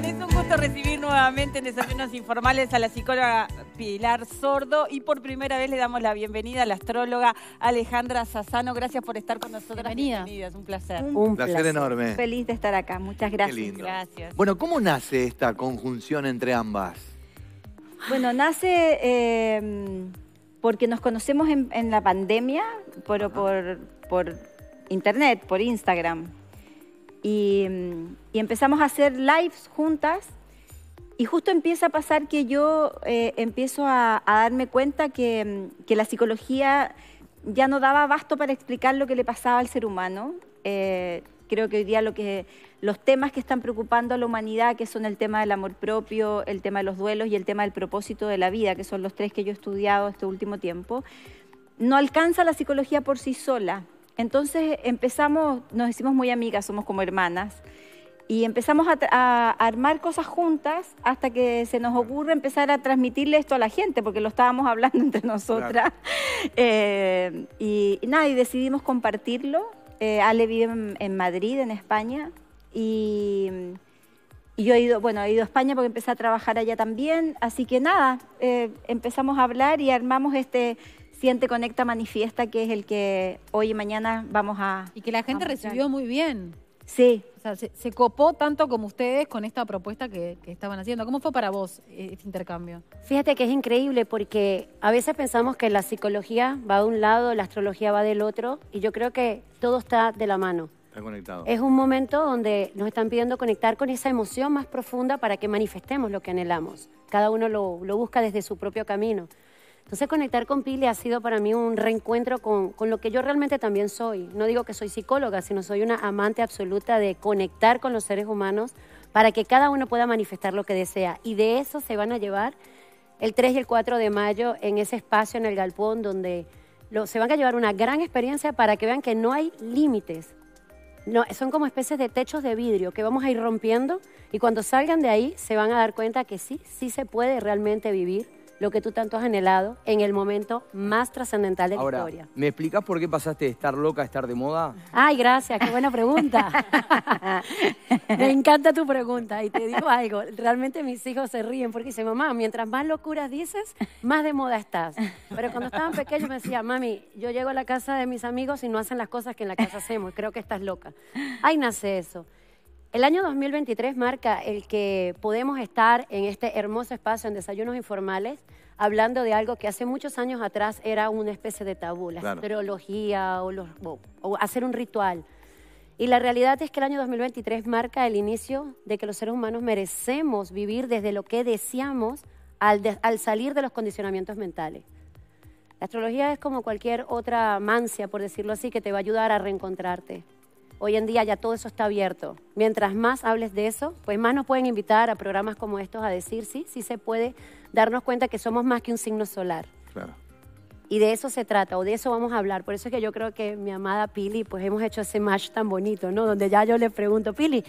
Bien, es un gusto recibir nuevamente en Desayunos Informales a la psicóloga Pilar Sordo y por primera vez le damos la bienvenida a la astróloga Alejandra Sassano. Gracias por estar con nosotros. Bienvenida. es un placer. Un placer, enorme. Feliz de estar acá. Muchas gracias. Qué lindo. Gracias. Bueno, ¿cómo nace esta conjunción entre ambas? Bueno, nace eh, porque nos conocemos en, en la pandemia por, por, por internet, por Instagram. Y, empezamos a hacer lives juntas. Y justo empieza a pasar que yo eh, empiezo a, a darme cuenta que, mm, que la psicología ya no daba abasto para explicar lo que le pasaba al ser humano. Eh, creo que hoy día lo que, los temas que están preocupando a la humanidad, que son el tema del amor propio, el tema de los duelos y el tema del propósito de la vida, que son los tres que yo he estudiado este último tiempo, no alcanza la psicología por sí sola. Entonces empezamos, nos hicimos muy amigas, somos como hermanas, y empezamos a, a, armar cosas juntas hasta que se nos ocurre empezar a transmitirle esto a la gente, porque lo estábamos hablando entre nosotras. Eh, y, y nada, y decidimos compartirlo. Eh, Ale vive en, en Madrid, en España, y, y yo he ido, bueno, he ido a España porque empecé a trabajar allá también. Así que nada, eh, empezamos a hablar y armamos este Siente, Conecta, Manifiesta, que es el que hoy y mañana vamos a... Y que la gente recibió muy bien. Sí, O sea, se, se copó tanto como ustedes con esta propuesta que, que estaban haciendo. ¿Cómo fue para vos eh, este intercambio? Fíjate que es increíble porque a veces pensamos que la psicología va de un lado, la astrología va del otro, y yo creo que todo está de la mano. Está conectado. Es un momento donde nos están pidiendo conectar con esa emoción más profunda para que manifestemos lo que anhelamos. Cada uno lo, lo busca desde su propio camino. Entonces conectar con Pili ha sido para mí un reencuentro con, con lo que yo realmente también soy. No digo que soy psicóloga, sino soy una amante absoluta de conectar con los seres humanos para que cada uno pueda manifestar lo que desea. Y de eso se van a llevar el 3 y el 4 de mayo en ese espacio en el Galpón donde lo- se van a llevar una gran experiencia para que vean que no hay límites. No, son como especies de techos de vidrio que vamos a ir rompiendo y cuando salgan de ahí se van a dar cuenta que sí, sí se puede realmente vivir lo que tú tanto has anhelado en el momento más trascendental de la Ahora, historia. ¿me explicás por qué pasaste de estar loca a estar de moda? Ay, gracias, qué buena pregunta. Me encanta tu pregunta y te digo algo, realmente mis hijos se ríen porque dicen, mamá, mientras más locuras dices, más de moda estás. Pero cuando estaban pequeños me decía, mami, yo llego a la casa de mis amigos y no hacen las cosas que en la casa hacemos, creo que estás loca. Ahí nace eso. El año 2023 marca el que podemos estar en este hermoso espacio en Desayunos Informales hablando de algo que hace muchos años atrás era una especie de tabú, la Claro. astrología o, los- o- o hacer un ritual. Y la realidad es que el año 2023 marca el inicio de que los seres humanos merecemos vivir desde lo que deseamos al, de- al salir de los condicionamientos mentales. La astrología es como cualquier otra mancia, por decirlo así, que te va a ayudar a reencontrarte. Hoy en día ya todo eso está abierto. Mientras más hables de eso, pues más nos pueden invitar a programas como estos a decir, sí, sí se puede darnos cuenta que somos más que un signo solar. Claro. Y de eso se trata, o de eso vamos a hablar. Por eso es que yo creo que mi amada Pili, pues hemos hecho ese match tan bonito, ¿no? Donde ya yo le pregunto, Pili,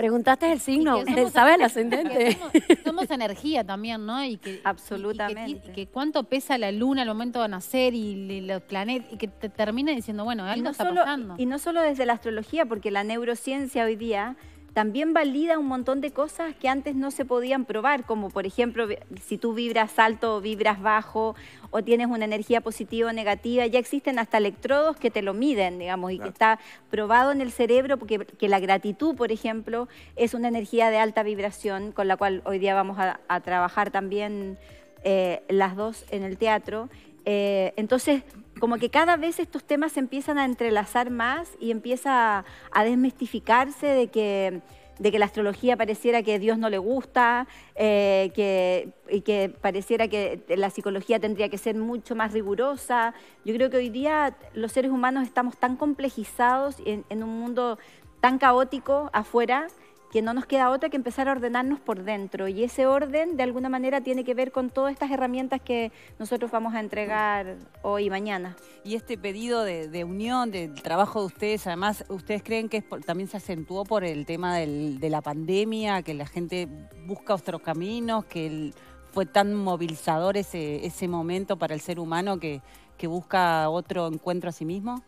preguntaste el signo, Y que somos- él sabe el ascendente. somos, somos energía también, ¿no? Y que, Absolutamente. Y que, y que cuánto pesa la luna al momento de nacer y le- los planetas, y que te termina diciendo, bueno, algo no, está solo, pasando. y no solo desde la astrología, porque la neurociencia hoy día también valida un montón de cosas que antes no se podían probar, como por ejemplo, si tú vibras alto o vibras bajo, o tienes una energía positiva o negativa, ya existen hasta electrodos que te lo miden, digamos, y Claro. que está probado en el cerebro, porque que la gratitud, por ejemplo, es una energía de alta vibración, con la cual hoy día vamos a, a trabajar también eh, las dos en el teatro. Eh, entonces, como que cada vez estos temas se empiezan a entrelazar más y empieza a, desmistificarse de que, de que la astrología pareciera que Dios no le gusta, eh, que, y que pareciera que la psicología tendría que ser mucho más rigurosa. Yo creo que hoy día los seres humanos estamos tan complejizados en un mundo tan caótico afuera que no nos queda otra que empezar a ordenarnos por dentro. Y ese orden, de alguna manera, tiene que ver con todas estas herramientas que nosotros vamos a entregar hoy y mañana. Y este pedido de, de unión, del trabajo de ustedes, además, ¿ustedes creen que es por- también se acentuó por el tema del- de la pandemia, que la gente busca otros caminos, que el- fue tan movilizador ese, ese momento para el ser humano que, que busca otro encuentro a sí mismo?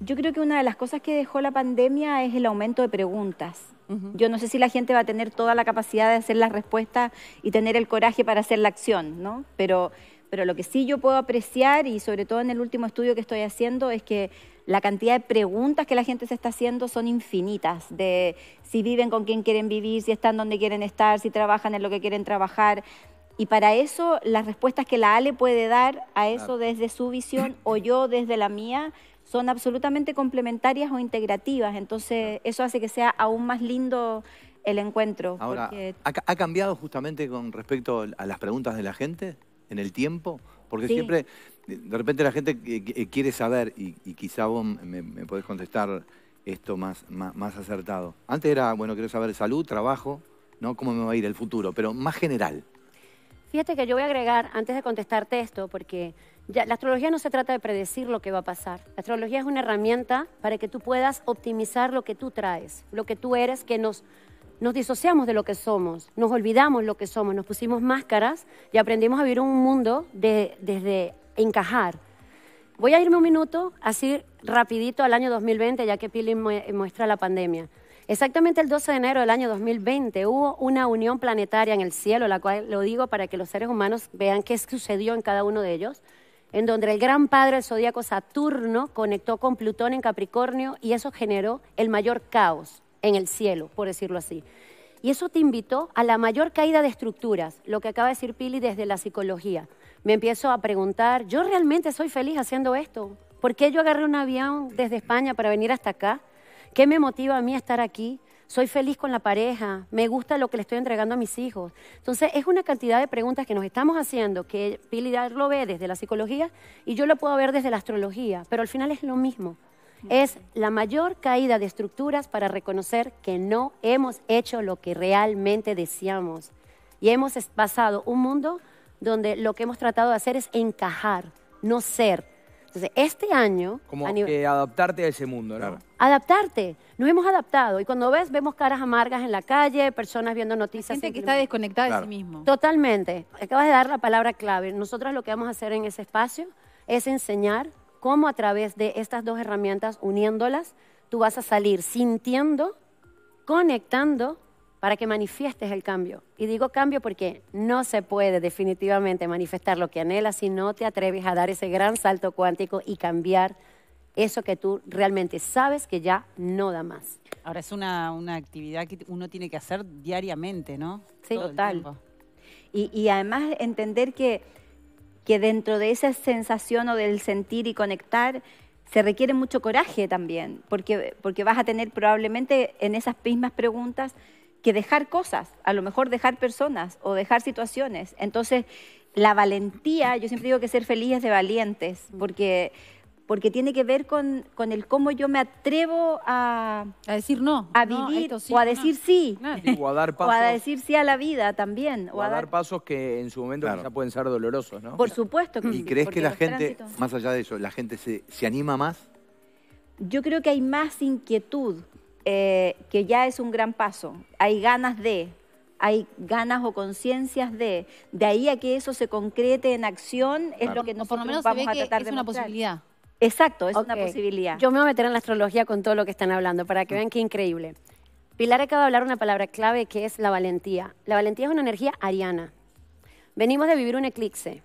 Yo creo que una de las cosas que dejó la pandemia es el aumento de preguntas. Yo no sé si la gente va a tener toda la capacidad de hacer las respuestas y tener el coraje para hacer la acción, ¿no? Pero, pero lo que sí yo puedo apreciar, y sobre todo en el último estudio que estoy haciendo, es que la cantidad de preguntas que la gente se está haciendo son infinitas, de si viven con quien quieren vivir, si están donde quieren estar, si trabajan en lo que quieren trabajar. Y para eso, las respuestas que la Ale puede dar a eso desde su visión o yo desde la mía son absolutamente complementarias o integrativas. Entonces, eso hace que sea aún más lindo el encuentro. Ahora, porque- ¿ha, ha cambiado justamente con respecto a las preguntas de la gente en el tiempo? Porque Sí. siempre, de repente la gente eh, quiere saber, y, y quizá vos me, me podés contestar esto más, más, más acertado. Antes era, bueno, quiero saber salud, trabajo, ¿no? ¿Cómo me va a ir el futuro? Pero más general. Fíjate que yo voy a agregar, antes de contestarte esto, porque la astrología no se trata de predecir lo que va a pasar. La astrología es una herramienta para que tú puedas optimizar lo que tú traes, lo que tú eres, que nos, nos disociamos de lo que somos, nos olvidamos lo que somos, nos pusimos máscaras y aprendimos a vivir un mundo de- desde encajar. Voy a irme un minuto, así rapidito al año 2020, ya que Pili mue- muestra la pandemia. Exactamente el 12 de enero del año 2020 hubo una unión planetaria en el cielo, la cual lo digo para que los seres humanos vean qué sucedió en cada uno de ellos, en donde el gran padre del zodíaco Saturno conectó con Plutón en Capricornio y eso generó el mayor caos en el cielo, por decirlo así. Y eso te invitó a la mayor caída de estructuras, lo que acaba de decir Pili desde la psicología. Me empiezo a preguntar, ¿yo realmente soy feliz haciendo esto? ¿Por qué yo agarré un avión desde España para venir hasta acá? ¿Qué me motiva a mí a estar aquí? ¿Soy feliz con la pareja? ¿Me gusta lo que le estoy entregando a mis hijos? Entonces, es una cantidad de preguntas que nos estamos haciendo, que Pili lo ve desde la psicología y yo lo puedo ver desde la astrología, pero al final es lo mismo. Es la mayor caída de estructuras para reconocer que no hemos hecho lo que realmente deseamos. Y hemos pasado un mundo donde lo que hemos tratado de hacer es encajar, no ser. Entonces, este año... Como nivel- adaptarte a ese mundo, ¿no? Claro. adaptarte. Nos hemos adaptado. Y cuando ves, vemos caras amargas en la calle, personas viendo noticias. Gente en que está desconectada Claro. de sí mismo. Totalmente. Acabas de dar la palabra clave. Nosotros lo que vamos a hacer en ese espacio es enseñar cómo a través de estas dos herramientas, uniéndolas, tú vas a salir sintiendo, conectando para que manifiestes el cambio. Y digo cambio porque no se puede definitivamente manifestar lo que anhelas si no te atreves a dar ese gran salto cuántico y cambiar eso que tú realmente sabes que ya no da más. Ahora es una, una actividad que uno tiene que hacer diariamente, ¿no? Sí, Todo el total. tiempo. Y, y además entender que, que dentro de esa sensación o del sentir y conectar se requiere mucho coraje también, porque, porque vas a tener probablemente en esas mismas preguntas que dejar cosas, a lo mejor dejar personas o dejar situaciones. Entonces, la valentía, yo siempre digo que ser feliz es de valientes, porque, porque tiene que ver con, con el cómo yo me atrevo a, A decir no. a vivir sí, o a no. decir sí. O a dar o pasos, a decir sí a la vida también, o a dar pasos que en su momento Claro. quizá pueden ser dolorosos, ¿no? Por supuesto que ¿Y sí, crees porque que la gente, tránsitos- más allá de eso, la gente se, se anima más? Yo creo que hay más inquietud, eh, que ya es un gran paso. Hay ganas de, hay ganas o conciencias de. De ahí a que eso se concrete en acción es Claro. lo que O por nosotros lo menos se vamos ve a que tratar es de una mostrar. posibilidad. Exacto, es una posibilidad. Yo me voy a meter en la astrología con todo lo que están hablando para que vean qué increíble. Pilar acaba de hablar una palabra clave que es la valentía. La valentía es una energía ariana. Venimos de vivir un eclipse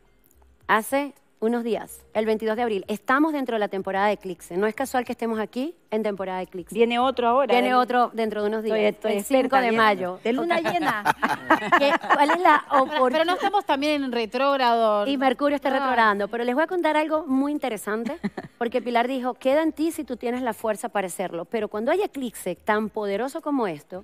hace unos días, el 22 de abril. Estamos dentro de la temporada de eclipse. No es casual que estemos aquí en temporada de eclipse. Viene otro ahora. Viene otro dentro de unos días, Estoy, estoy el 5 experta, de mayo. De luna llena. ¿Qué- ¿Cuál es la Pero, oportunidad? pero no estamos también en retrógrado. Y Mercurio está Ah. retrogradando. Pero les voy a contar algo muy interesante, porque Pilar dijo, queda en ti si tú tienes la fuerza para hacerlo. Pero cuando hay eclipse tan poderoso como esto,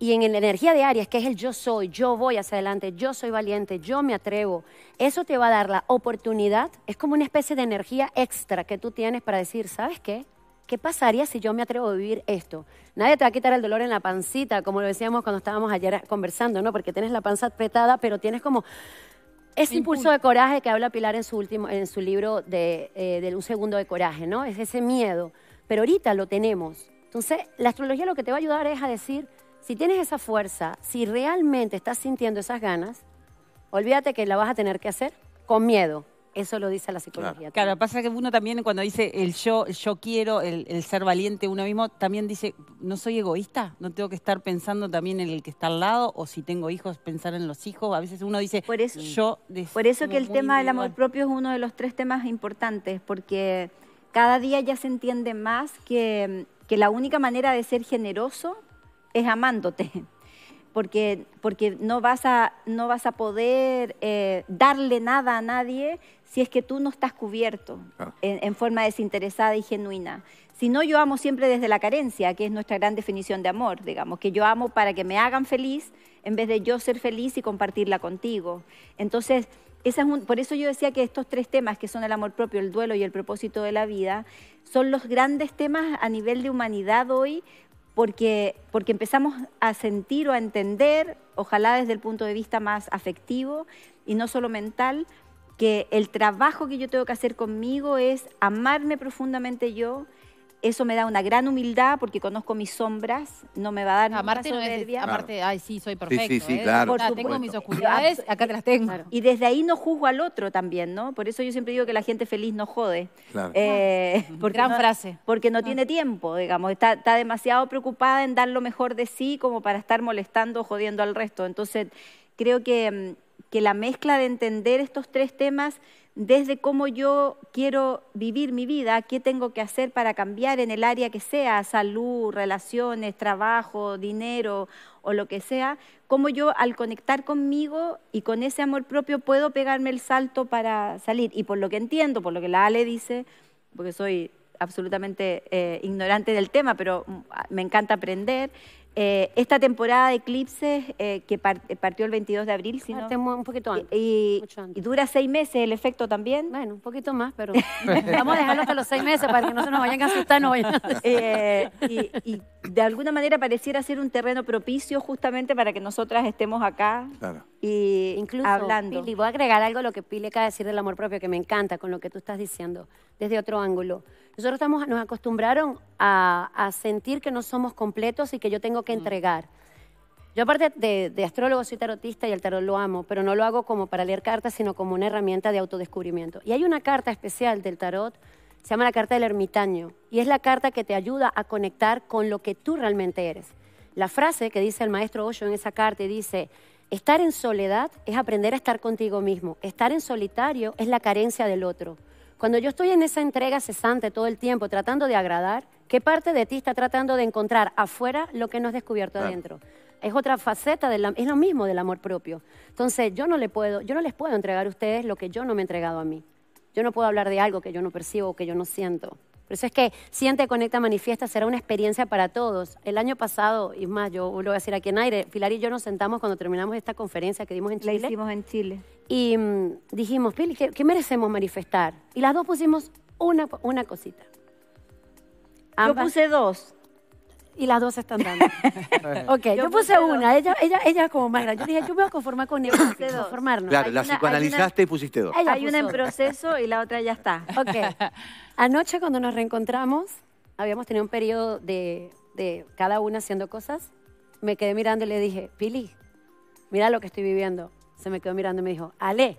y en la energía de Aries, que es el yo soy, yo voy hacia adelante, yo soy valiente, yo me atrevo, eso te va a dar la oportunidad, es como una especie de energía extra que tú tienes para decir, ¿sabes qué? ¿Qué pasaría si yo me atrevo a vivir esto? Nadie te va a quitar el dolor en la pancita, como lo decíamos cuando estábamos ayer conversando, ¿no? Porque tienes la panza apretada, pero tienes como ese impulso de coraje que habla Pilar en su último, en su libro de, eh, de un segundo de coraje, ¿no? Es ese miedo. Pero ahorita lo tenemos. Entonces, la astrología lo que te va a ayudar es a decir, si tienes esa fuerza, si realmente estás sintiendo esas ganas, olvídate que la vas a tener que hacer con miedo. Eso lo dice la psicología. Claro, pasa que uno también cuando dice el yo, el yo quiero, el, el ser valiente uno mismo, también dice, no soy egoísta, no tengo que estar pensando también en el que está al lado, o si tengo hijos, pensar en los hijos. A veces uno dice, Por eso- yo... Por eso que el tema del amor propio es uno de los tres temas importantes, porque cada día ya se entiende más que, que la única manera de ser generoso es amándote. Porque, porque no, vas a, no vas a poder eh, darle nada a nadie si es que tú no estás cubierto Claro. en, en forma desinteresada y genuina. Si no, yo amo siempre desde la carencia, que es nuestra gran definición de amor, digamos, que yo amo para que me hagan feliz en vez de yo ser feliz y compartirla contigo. Entonces, esa es un- por eso yo decía que estos tres temas, que son el amor propio, el duelo y el propósito de la vida, son los grandes temas a nivel de humanidad hoy, porque, porque empezamos a sentir o a entender, ojalá desde el punto de vista más afectivo y no solo mental, que el trabajo que yo tengo que hacer conmigo es amarme profundamente yo. Eso me da una gran humildad porque conozco mis sombras, no me va a dar nunca Aparte, no es, soberbia. aparte, ay, sí, soy perfecto. sí, sí, ¿eh? claro, tengo mis oscuridades, acá te las tengo. Claro. Y desde ahí no juzgo al otro también, ¿no? Por eso yo siempre digo que la gente feliz no jode. Claro. Eh, porque Gran no- frase. Porque no tiene tiempo, digamos. Está, está demasiado preocupada en dar lo mejor de sí como para estar molestando o jodiendo al resto. Entonces, creo que, mm, que la mezcla de entender estos tres temas desde cómo yo quiero vivir mi vida, qué tengo que hacer para cambiar en el área que sea, salud, relaciones, trabajo, dinero o lo que sea, cómo yo al conectar conmigo y con ese amor propio puedo pegarme el salto para salir. Y por lo que entiendo, por lo que la Ale dice, porque soy absolutamente eh, ignorante del tema, pero mm, me encanta aprender. Eh, esta temporada de eclipses eh, que par- eh, partió el 22 de abril, si no- Parte mu- un poquito antes. y, mucho antes. y dura seis meses el efecto también. Bueno, un poquito más, pero vamos a dejarlo hasta los seis meses para que no se nos vayan a asustar. No vayan a- Eh, y, y de alguna manera pareciera ser un terreno propicio justamente para que nosotras estemos acá Claro. y Incluso, hablando. Pili, voy a agregar algo a lo que Pili acaba de decir del amor propio, que me encanta con lo que tú estás diciendo, desde otro ángulo. Nosotros estamos, nos acostumbraron a, a sentir que no somos completos y que yo tengo que entregar. Yo aparte de, de astrólogo soy tarotista y el tarot lo amo, pero no lo hago como para leer cartas, sino como una herramienta de autodescubrimiento. Y hay una carta especial del tarot, se llama la carta del ermitaño, y es la carta que te ayuda a conectar con lo que tú realmente eres. La frase que dice el maestro Osho en esa carta dice, estar en soledad es aprender a estar contigo mismo, estar en solitario es la carencia del otro. Cuando yo estoy en esa entrega cesante todo el tiempo tratando de agradar, ¿qué parte de ti está tratando de encontrar afuera lo que no has descubierto Claro. adentro? Es otra faceta, del es lo mismo del amor propio. Entonces, yo no, le puedo, yo no les puedo entregar a ustedes lo que yo no me he entregado a mí. Yo no puedo hablar de algo que yo no percibo o que yo no siento. Por eso es que Siente, Conecta, Manifiesta será una experiencia para todos. El año pasado, y más, yo lo voy a decir aquí en aire, Pilar y yo nos sentamos cuando terminamos esta conferencia que dimos en La Chile hicimos en Chile. y mm, dijimos, Pili, ¿qué, qué merecemos manifestar? Y las dos pusimos una, una cosita. Yo puse dos. Y las dos están dando. ok, yo, Yo puse puse una, ella, ella, ella es como más grande. Yo dije, yo me voy a conformar con ella. Conformarnos. Claro, Hay la una- psicoanalizaste y pusiste dos. Ella Hay una en proceso y la otra ya está. Ok. Anoche cuando nos reencontramos, habíamos tenido un periodo de, de cada una haciendo cosas. Me quedé mirando y le dije, Pili, mira lo que estoy viviendo. Se me quedó mirando y me dijo, Ale,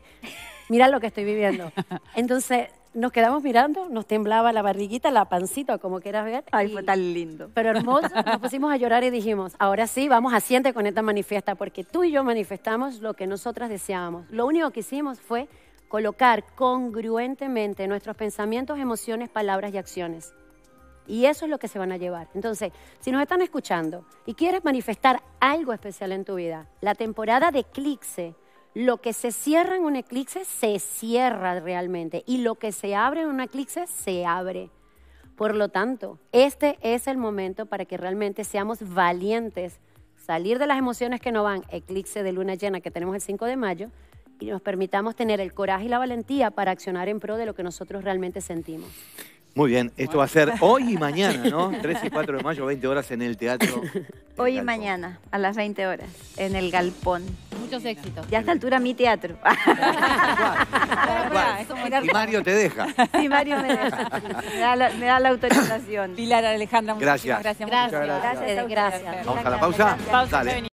mira lo que estoy viviendo. Entonces nos quedamos mirando, nos temblaba la barriguita, la pancita, como quieras ver. Ay, y- fue tan lindo. pero hermoso, nos pusimos a llorar y dijimos, ahora sí, vamos a Siente con esta manifiesta, porque tú y yo manifestamos lo que nosotras deseábamos. Lo único que hicimos fue colocar congruentemente nuestros pensamientos, emociones, palabras y acciones. Y eso es lo que se van a llevar. Entonces, si nos están escuchando y quieres manifestar algo especial en tu vida, la temporada de eclipse, lo que se cierra en un eclipse se cierra realmente y lo que se abre en un eclipse se abre. Por lo tanto, este es el momento para que realmente seamos valientes, salir de las emociones que no van, eclipse de luna llena que tenemos el 5 de mayo, y nos permitamos tener el coraje y la valentía para accionar en pro de lo que nosotros realmente sentimos. Muy bien, esto va a ser hoy y mañana, ¿no? 3 y 4 de mayo, 20 horas en el teatro. Hoy y mañana, a las 20 horas, en el Galpón. Muchos éxitos. Ya a esta altura mi teatro. Y Mario te deja. Sí, Mario me, deja. me, da la, me da la autorización. Pilar Alejandra, muchísimas Gracias. gracias. Gracias. muchas Gracias. Gracias. Vamos a la pausa. Dale.